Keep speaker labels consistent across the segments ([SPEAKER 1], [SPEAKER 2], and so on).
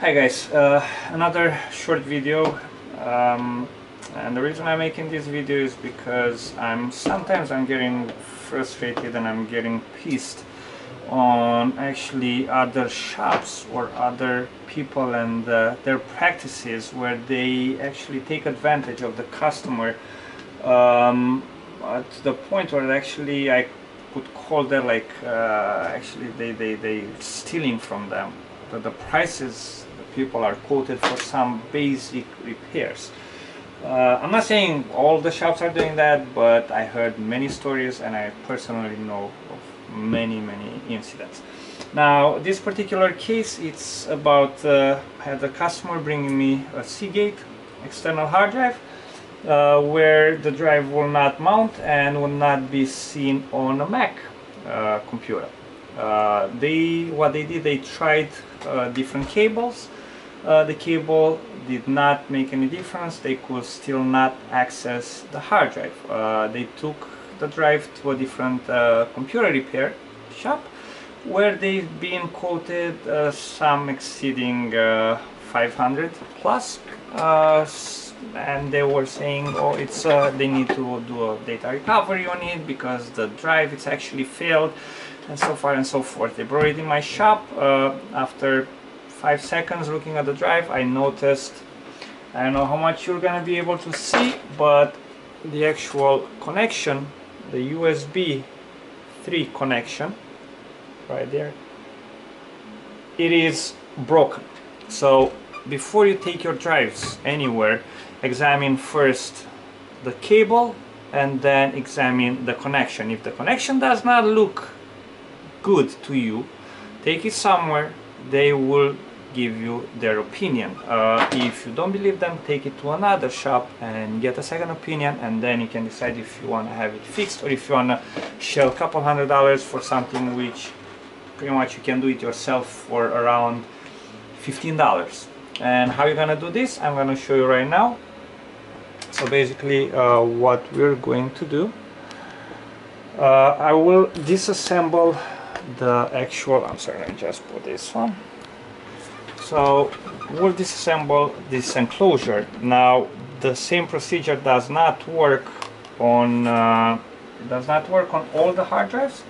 [SPEAKER 1] Hi guys, uh, another short video. Um, and the reason I'm making this video is because I'm sometimes I'm getting frustrated and I'm getting pissed on actually other shops or other people and uh, their practices where they actually take advantage of the customer um, to the point where actually I could call that like uh, actually they, they, they stealing from them the, the prices the people are quoted for some basic repairs uh, I'm not saying all the shops are doing that but I heard many stories and I personally know of many many incidents now this particular case it's about uh, I had a customer bringing me a Seagate external hard drive uh, where the drive will not mount and will not be seen on a Mac uh, computer. Uh, they what they did they tried uh, different cables. Uh, the cable did not make any difference. They could still not access the hard drive. Uh, they took the drive to a different computer repair shop where they've been quoted some exceeding 500 plus and they were saying oh it's uh, they need to do a data recovery on it because the drive it's actually failed and so far and so forth. They brought it in my shop uh, after five seconds looking at the drive I noticed I don't know how much you're gonna be able to see but the actual connection the USB 3 connection right there it is broken. So before you take your drives anywhere examine first the cable and then examine the connection. If the connection does not look good to you, take it somewhere, they will give you their opinion. Uh, if you don't believe them, take it to another shop and get a second opinion and then you can decide if you want to have it fixed or if you want to shell a couple hundred dollars for something which pretty much you can do it yourself for around $15. And how you're gonna do this, I'm gonna show you right now. So basically uh, what we're going to do uh, I will disassemble the actual I'm sorry I just put this one. So we'll disassemble this enclosure. Now the same procedure does not work on uh, does not work on all the hard drives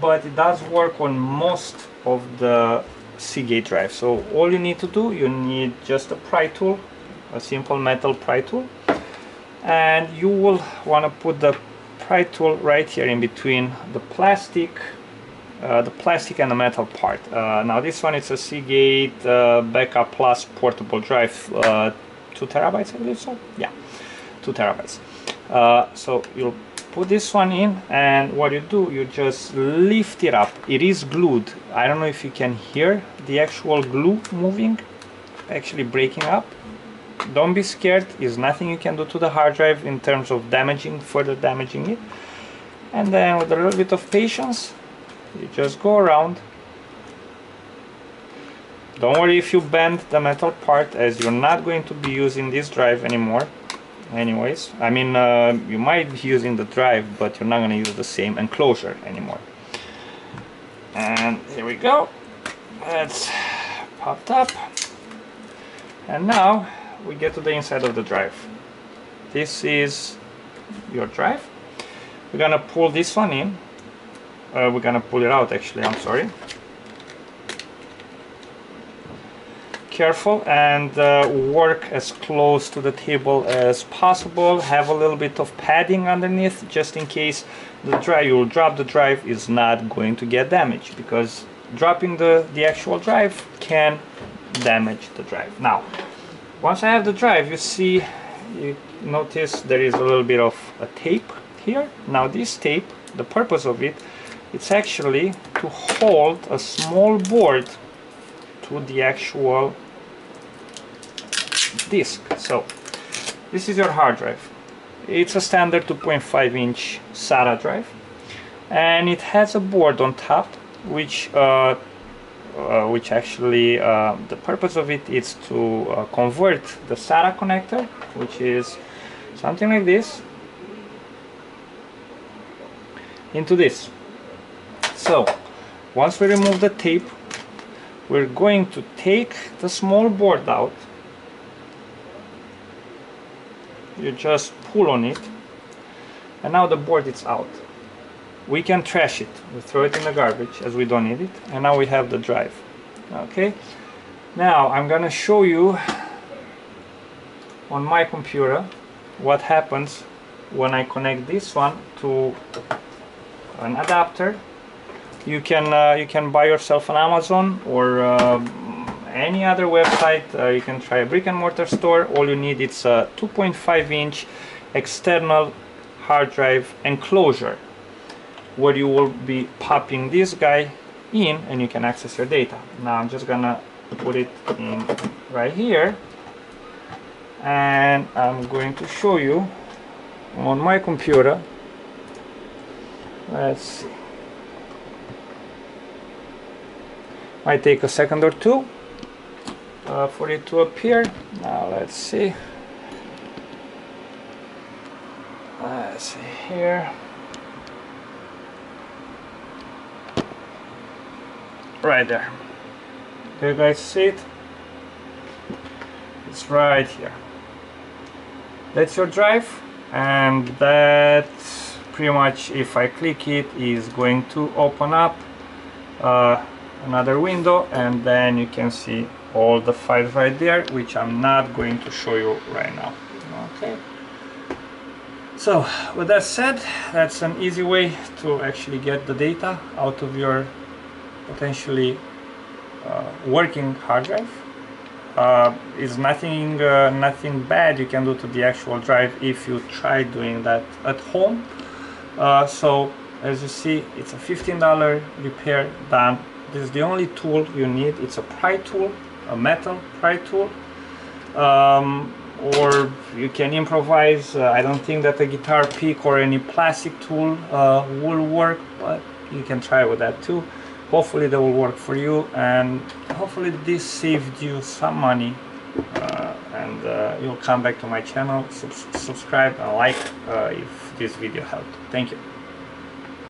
[SPEAKER 1] but it does work on most of the Seagate drives so all you need to do you need just a pry tool a simple metal pry tool and you will want to put the pry tool right here in between the plastic uh, the plastic and the metal part. Uh, now this one is a Seagate uh, Backup Plus portable drive, uh, 2 terabytes I believe so? Yeah, 2 terabytes. Uh, so you'll put this one in and what you do, you just lift it up. It is glued. I don't know if you can hear the actual glue moving, actually breaking up. Don't be scared. There's nothing you can do to the hard drive in terms of damaging further damaging it. And then with a little bit of patience you just go around. Don't worry if you bend the metal part as you're not going to be using this drive anymore anyways. I mean uh, you might be using the drive but you're not going to use the same enclosure anymore. And here we go. That's popped up. And now we get to the inside of the drive. This is your drive. We're gonna pull this one in. Uh, we're gonna pull it out actually. I'm sorry careful and uh, work as close to the table as possible. Have a little bit of padding underneath just in case the drive you'll drop the drive is not going to get damaged because dropping the the actual drive can damage the drive. Now once I have the drive you see you notice there is a little bit of a tape here. Now this tape the purpose of it it's actually to hold a small board to the actual disk. So this is your hard drive. It's a standard 2.5 inch SATA drive and it has a board on top which uh, uh, which actually uh, the purpose of it is to uh, convert the SATA connector which is something like this into this. So once we remove the tape we're going to take the small board out you just pull on it and now the board is out. We can trash it. We throw it in the garbage as we don't need it and now we have the drive. Okay? Now I'm gonna show you on my computer what happens when I connect this one to an adapter. You can uh, you can buy yourself on Amazon or uh, any other website uh, you can try a brick and mortar store. All you need is a 2.5 inch external hard drive enclosure where you will be popping this guy in and you can access your data. Now I'm just gonna put it in right here. And I'm going to show you on my computer. Let's see. Might take a second or two uh, for it to appear. Now let's see. Let's see here. Right there. Do you guys see it? It's right here. That's your drive and that pretty much if I click it is going to open up uh, another window and then you can see all the files right there which I'm not going to show you right now. Okay. So with that said that's an easy way to actually get the data out of your potentially uh, working hard drive. Uh, is nothing uh, nothing bad you can do to the actual drive if you try doing that at home. Uh, so as you see it's a $15 repair done. This is the only tool you need. It's a pry tool a metal pry tool um, or you can improvise uh, I don't think that a guitar pick or any plastic tool uh, will work but you can try with that too. Hopefully that will work for you and hopefully this saved you some money uh, and uh, you'll come back to my channel. Sub subscribe and like uh, if this video helped. Thank you